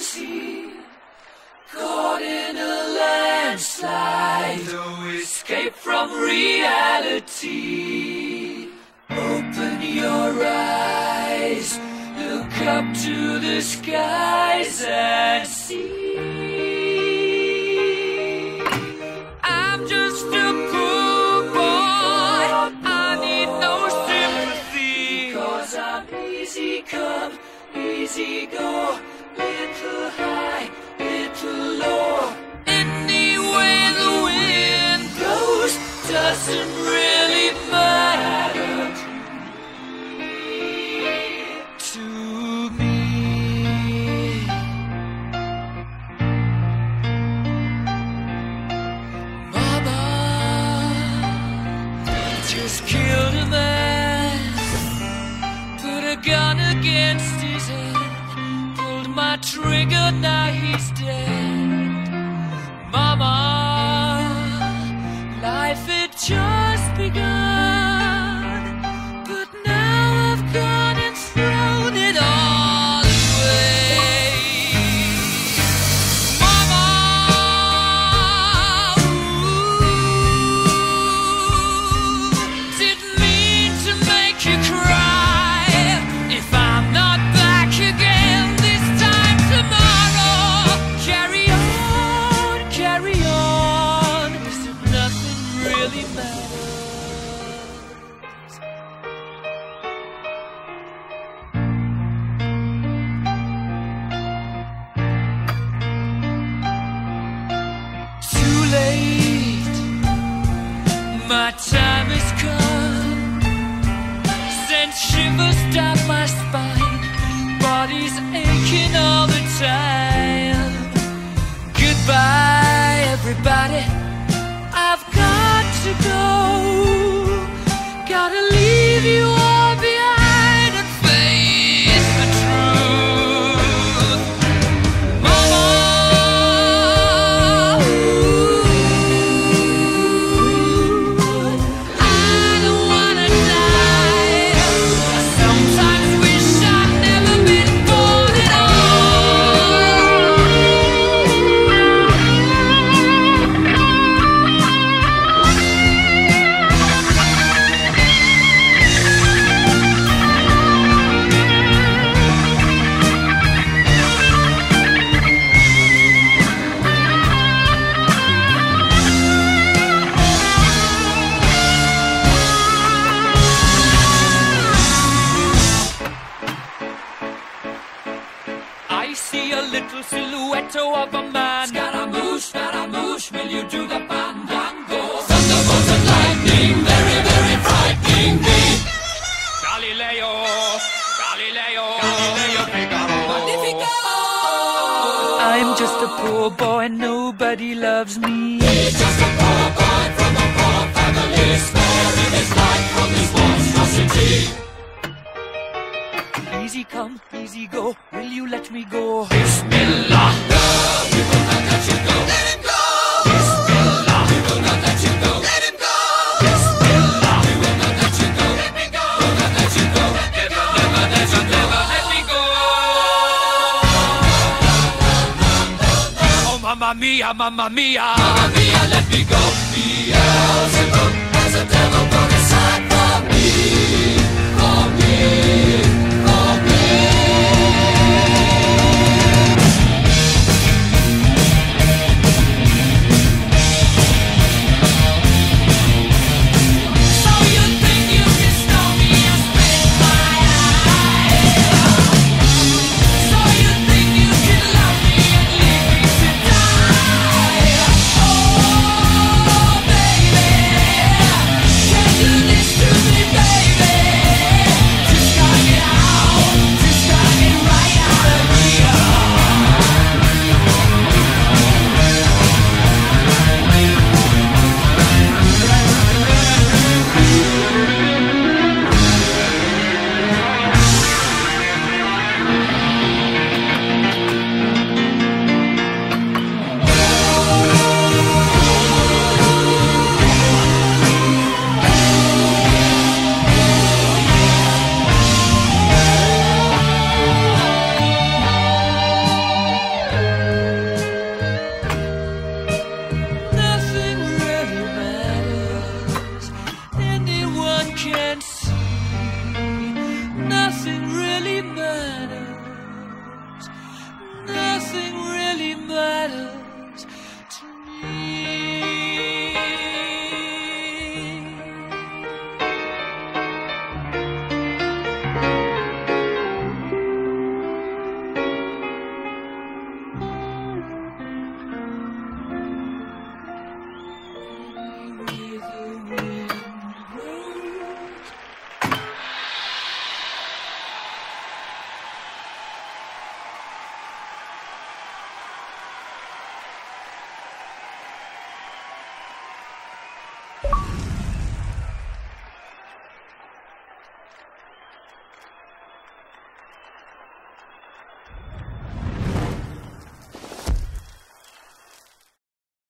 sea, caught in a landslide, no escape from reality. Open your eyes, look up to the skies and see. Trigger, now he's dead. Mama, just my time has come. Sent shivers down my spine, body's aching all the time. Goodbye, everybody. I've got to go. Little silhouette of a man. Scaramouche, Scaramouche, will you do the fandango? Thunderbolt and lightning, very, very frightening me. Galileo, Galileo, Galileo Figaro. Magnifico! I'm just a poor boy, nobody loves me. He's just a poor boy from a poor family, sparing his life from this monstrosity. Easy come, easy go. Will you let me go? Bismillah. No, we will not let you go. Let him go. Bismillah. We will not let you go. Let him go. Bismillah. We will not let you go. Let me go. Will not let you go. Never, never let you never let me go. Oh, mamma mia, mamma mia. Mamma mia, let me go. Beelzebub has a devil put aside. For me.